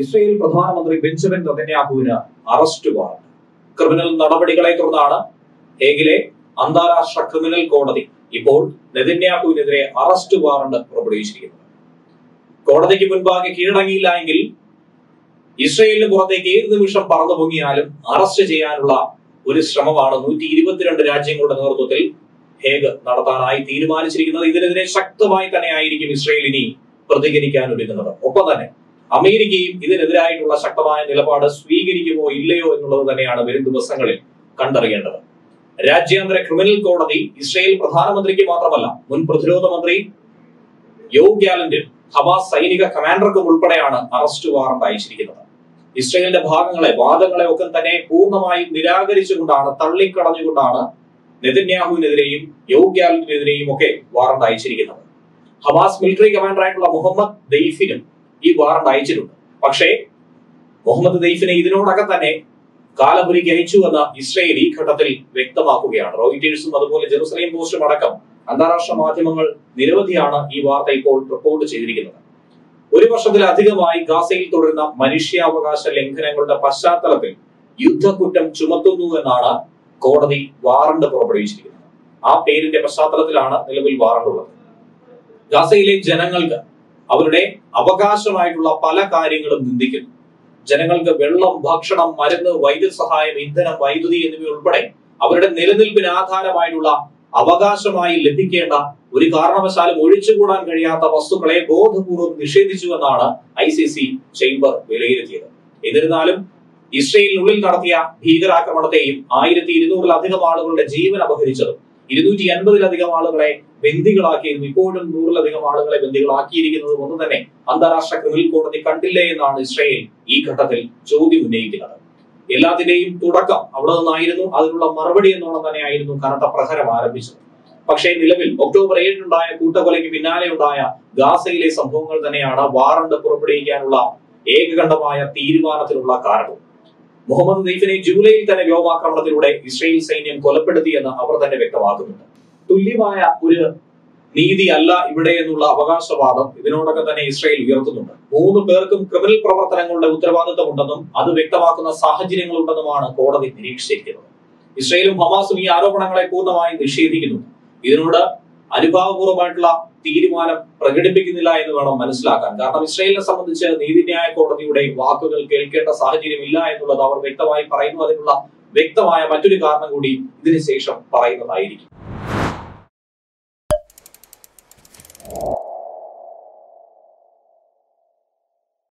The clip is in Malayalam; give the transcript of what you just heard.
ഇസ്രയേൽ പ്രധാനമന്ത്രി ബെഞ്ചമിൻ നെതന്യാഹുവിന് അറസ്റ്റ് വാറണ്ട്. ക്രിമിനൽ നടപടികളെ തുടർന്നാണ് ഹേഗിലെ അന്താരാഷ്ട്ര ക്രിമിനൽ കോടതി ഇപ്പോൾ നെതന്യാഹുവിനെതിരെ അറസ്റ്റ് വാറണ്ട് പുറപ്പെടുവിച്ചിരിക്കുന്നത്. കോടതിക്ക് മുൻപാകെ കീഴടങ്ങിയില്ല എങ്കിൽ ഇസ്രയേലിന് പുറത്തേക്ക് ഏത് നിമിഷം പറന്നു പൊങ്ങിയാലും അറസ്റ്റ് ചെയ്യാനുള്ള ഒരു ശ്രമമാണ് നൂറ്റി ഇരുപത്തിരണ്ട് രാജ്യങ്ങളുടെ നേതൃത്വത്തിൽ ഹേഗ് നടത്താനായി തീരുമാനിച്ചിരിക്കുന്നത്. ഇതിനെതിരെ ശക്തമായി തന്നെ ആയിരിക്കും പ്രതികരിക്കാൻ ഒരുങ്ങുന്നത്. ഒപ്പം തന്നെ അമേരിക്കയും ഇതിനെതിരായിട്ടുള്ള ശക്തമായ നിലപാട് സ്വീകരിക്കുമോ ഇല്ലയോ എന്നുള്ളത് തന്നെയാണ് വരും ദിവസങ്ങളിൽ കണ്ടറിയേണ്ടത്. രാജ്യാന്തര ക്രിമിനൽ കോടതി ഇസ്രയേൽ പ്രധാനമന്ത്രിക്ക് മാത്രമല്ല മുൻ പ്രതിരോധ മന്ത്രി യോഗ് ഗ്യാലന്റിനും ഹമാസ് സൈനിക കമാൻഡർക്കും ഉൾപ്പെടെയാണ് അറസ്റ്റ് വാറണ്ട് അയച്ചിരിക്കുന്നത്. ഇസ്രയേലിന്റെ ഭാഗങ്ങളെ വാദങ്ങളെ ഒക്കെ തന്നെ പൂർണമായും നിരാകരിച്ചുകൊണ്ടാണ് തള്ളിക്കളഞ്ഞുകൊണ്ടാണ് നെതന്യാഹുവിനെതിരെയും യോഗ് ഗ്യാലന്റിനെതിരെയും ഒക്കെ വാറണ്ട് അയച്ചിരിക്കുന്നത്. ഹമാസ് മിലിറ്ററി കമാൻഡറായിട്ടുള്ള മുഹമ്മദ് ദെയ്ഫിനും ഈ വാറണ്ട് അയച്ചിട്ടുണ്ട് പക്ഷേ മുഹമ്മദ് ദൈഫിനെ ഇതിനോടകം തന്നെ കാലപുരിക്ക് അയച്ചു എന്ന ഇസ്രയേൽ ഈ ഘട്ടത്തിൽ വ്യക്തമാക്കുകയാണ്. റോയിറ്റേഴ്സും അതുപോലെ ജെറുസലേം പോസ്റ്റും അടക്കം അന്താരാഷ്ട്ര മാധ്യമങ്ങൾ നിരവധിയാണ് ഈ വാർത്ത ഇപ്പോൾ റിപ്പോർട്ട് ചെയ്തിരിക്കുന്നത്. ഒരു വർഷത്തിലധികമായി ഗാസയിൽ തുടരുന്ന മനുഷ്യാവകാശ ലംഘനങ്ങളുടെ പശ്ചാത്തലത്തിൽ യുദ്ധക്കുറ്റം ചുമത്തുന്നു എന്നാണ് കോടതി വാറണ്ട് പുറപ്പെടുവിച്ചിരിക്കുന്നത്. ആ പേരിന്റെ പശ്ചാത്തലത്തിലാണ് നിലവിൽ വാറണ്ട് ഉള്ളത് ഗാസയിലെ ജനങ്ങൾക്ക് അവരുടെ അവകാശമായിട്ടുള്ള പല കാര്യങ്ങളും നിന്ദിക്കുന്നു. ജനങ്ങൾക്ക് വെള്ളം ഭക്ഷണം മരുന്ന് വൈദ്യസഹായം ഇന്ധനം വൈദ്യുതി എന്നിവ ഉൾപ്പെടെ അവരുടെ നിലനിൽപ്പിന് ആധാരമായിട്ടുള്ള അവകാശമായി ലഭിക്കേണ്ട ഒരു കാരണവശാലും ഒഴിച്ചുകൂടാൻ കഴിയാത്ത വസ്തുക്കളെ ബോധപൂർവം നിഷേധിച്ചുവെന്നാണ് ഐ സി സി ചേംബർ വിലയിരുത്തിയത്. എന്നിരുന്നാലും ഇസ്രയേലിനുള്ളിൽ നടത്തിയ ഭീകരാക്രമണത്തെയും ആയിരത്തി ഇരുന്നൂറിലധികം ആളുകളുടെ ജീവൻ അപഹരിച്ചതും ഇരുന്നൂറ്റി അൻപതിലധികം ആളുകളെ ബന്ദികളാക്കിയിരുന്നു. ഇപ്പോഴും നൂറിലധികം ആളുകളെ ബന്ദികളാക്കിയിരിക്കുന്നത് കൊണ്ട് തന്നെ അന്താരാഷ്ട്ര ക്രിമിനൽ കോടതി കണ്ടില്ലേ എന്നാണ് ഇസ്രയേൽ ഈ ഘട്ടത്തിൽ ചോദ്യം ഉന്നയിക്കുന്നത്. എല്ലാത്തിന്റെയും തുടക്കം അവിടെ നിന്നായിരുന്നു. അതിനുള്ള മറുപടി എന്നോണം തന്നെയായിരുന്നു കനത്ത പ്രഹരം ആരംഭിച്ചത്. പക്ഷേ നിലവിൽ ഒക്ടോബർ ഏഴിനുണ്ടായ കൂട്ടക്കൊലയ്ക്ക് പിന്നാലെ ഉണ്ടായ ഗാസയിലെ സംഭവങ്ങൾ തന്നെയാണ് വാറണ്ട് പുറപ്പെടുവിക്കാനുള്ള ഏകകണ്ഠമായ തീരുമാനത്തിനുള്ള കാരണം. മുഹമ്മദ് നീഫിനെ ജൂലൈയിൽ തന്നെ വ്യോമാക്രമണത്തിലൂടെ ഇസ്രയേൽ സൈന്യം കൊലപ്പെടുത്തിയെന്ന് അവർ തന്നെ വ്യക്തമാക്കുന്നുണ്ട്. തുല്യമായ ഒരു നീതി അല്ല ഇവിടെ എന്നുള്ള അവകാശവാദം ഇതിനോടൊക്കെ തന്നെ ഇസ്രയേൽ ഉയർത്തുന്നുണ്ട്. മൂന്ന് പേർക്കും ക്രിമിനൽ പ്രവർത്തനങ്ങളുടെ ഉത്തരവാദിത്തമുണ്ടെന്നും അത് വ്യക്തമാക്കുന്ന സാഹചര്യങ്ങളുണ്ടെന്നുമാണ് കോടതി നിരീക്ഷിച്ചിരിക്കുന്നത്. ഇസ്രയേലും ഹമാസും ഈ ആരോപണങ്ങളെ പൂർണമായി നിഷേധിക്കുന്നു ഇതിനോട് അനുഭാവപൂർവമായിട്ടുള്ള തീരുമാനം പ്രകടിപ്പിക്കുന്നില്ല എന്ന് വേണം മനസ്സിലാക്കാൻ. കാരണം ഇസ്രയേലിനെ സംബന്ധിച്ച് നീതിന്യായ കോടതിയുടെ വാക്കുകൾ കേൾക്കേണ്ട സാഹചര്യമില്ല എന്നുള്ളത് അവർ വ്യക്തമായി പറയുന്നു. അതിനുള്ള വ്യക്തമായ മറ്റൊരു കാരണം കൂടി ഇതിനുശേഷം പറയുന്നതായിരിക്കും.